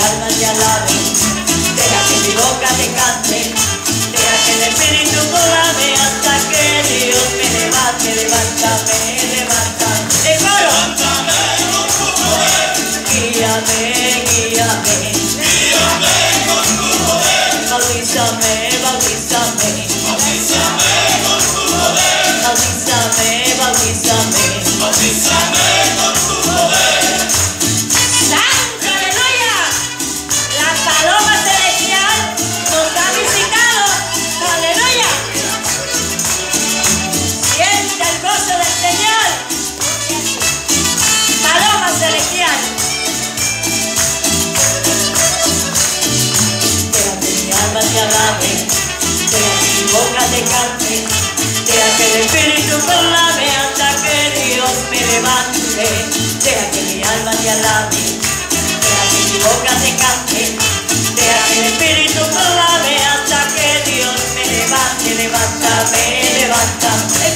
te alabe, deja que mi boca te cante, deja que el Espíritu colame hasta que Dios me levante, levántame, te cante. Deja que el Espíritu colame hasta que Dios me levante. Deja que mi alma te alabe. Deja que mi boca te cante. Deja que el Espíritu colame hasta que Dios me levante. Levántame, levántame.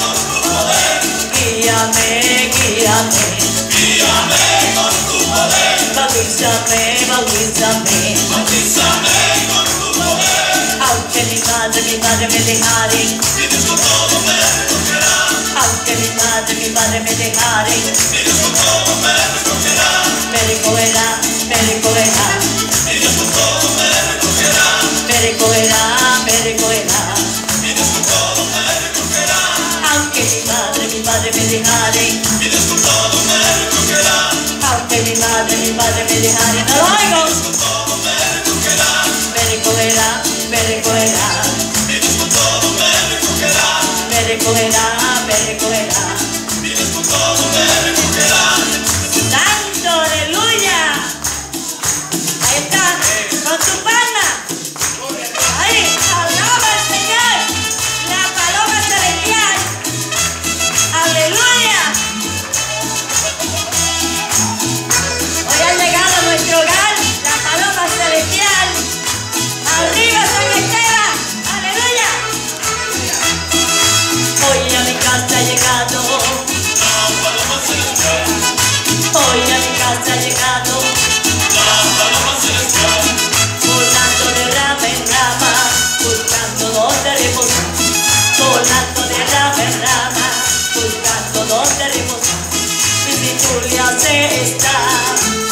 Con tu poder, Guíame, guíame. guíame con tu poder, Bautízame, bautízame. Madre, mi padre me dejaren. Y Dios con todo me recogerá, Aunque mi madre, mi padre me dejaren. y Dios con todo me recogerá, Me recogerá, me recogerá. y Dios con todo me recogerá, Me recogerá, me recogerá. y Dios con todo me recogerá, Aunque mi madre, mi padre me dejaren. y Dios con todo me recogerá, Aunque mi madre, mi padre me dejaren. ¡No recogerá. me recogerá, Me recogerá, Y si tú